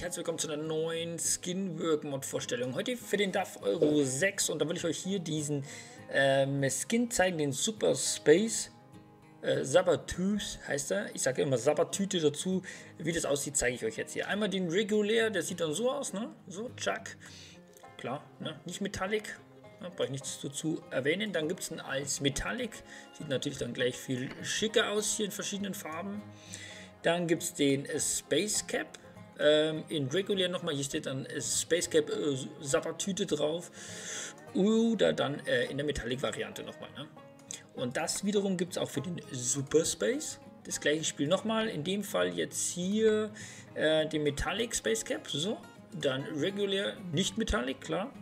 herzlich willkommen zu einer neuen Skin-Work-Mod-Vorstellung. Heute für den DAF Euro 6 und da will ich euch hier diesen ähm, Skin zeigen, den Super Space äh, Sabatüs heißt er. Ich sage immer Sabatüte dazu. Wie das aussieht, zeige ich euch jetzt hier. Einmal den Regulär, der sieht dann so aus, ne? So, Chuck. Klar, ne? nicht Metallic, ja, brauche ich nichts dazu erwähnen. Dann gibt es einen als Metallic. Sieht natürlich dann gleich viel schicker aus hier in verschiedenen Farben. Dann gibt es den Space Cap. Ähm, in Regular nochmal, hier steht dann Space Cap äh, drauf. Oder dann äh, in der Metallic-Variante nochmal. Ne? Und das wiederum gibt es auch für den Super Space. Das gleiche Spiel nochmal. In dem Fall jetzt hier äh, den Metallic Space Cap. So. Dann Regular, nicht Metallic, klar.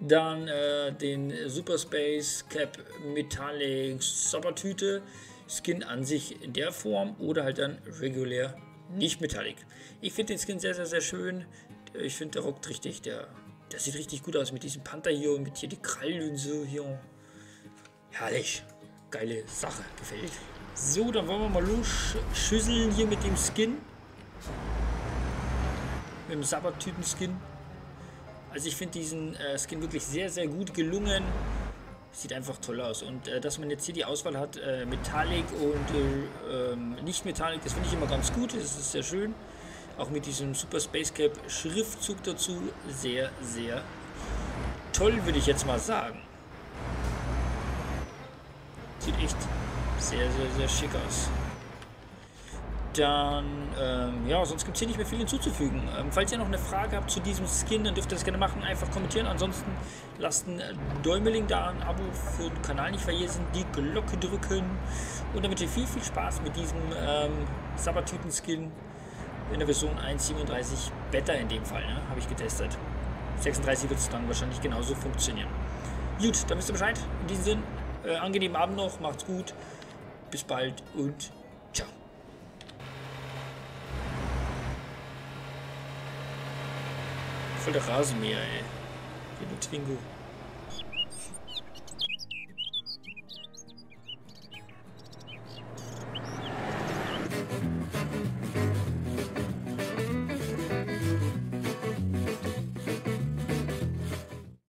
Dann äh, den Super Space Cap Metallic Sappertüte. Skin an sich in der Form oder halt dann regulär nicht Metallic. Ich finde den Skin sehr, sehr, sehr schön. Ich finde, der rockt richtig. Der, der sieht richtig gut aus mit diesem Panther hier und mit hier die Krallen und so hier. Herrlich. Geile Sache. Gefällt. So, dann wollen wir mal los schüsseln hier mit dem Skin. Mit dem Sabbertüten-Skin. Also ich finde diesen äh, Skin wirklich sehr, sehr gut gelungen. Sieht einfach toll aus. Und äh, dass man jetzt hier die Auswahl hat, äh, Metallic und äh, ähm, nicht Metallic, das finde ich immer ganz gut. Das ist sehr schön. Auch mit diesem Super Space Cap Schriftzug dazu. Sehr, sehr toll, würde ich jetzt mal sagen. Sieht echt sehr, sehr, sehr schick aus. Dann, ähm, ja, sonst gibt es hier nicht mehr viel hinzuzufügen. Ähm, falls ihr noch eine Frage habt zu diesem Skin, dann dürft ihr das gerne machen. Einfach kommentieren. Ansonsten lasst ein Däumeling da, ein Abo für den Kanal nicht vergessen, die Glocke drücken. Und dann wünsche ich viel, viel Spaß mit diesem ähm, Sabertüten-Skin in der Version 1.37 Beta in dem Fall. Ne? Habe ich getestet. 36 wird es dann wahrscheinlich genauso funktionieren. Gut, dann wisst ihr Bescheid. In diesem Sinn, äh, angenehmen Abend noch, macht's gut. Bis bald und ciao. Voll der Rasenmäher, ey. Hier der Twingo.